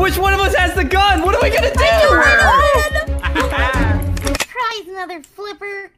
Which one of us has the gun? What are we gonna do? Prize, another flipper.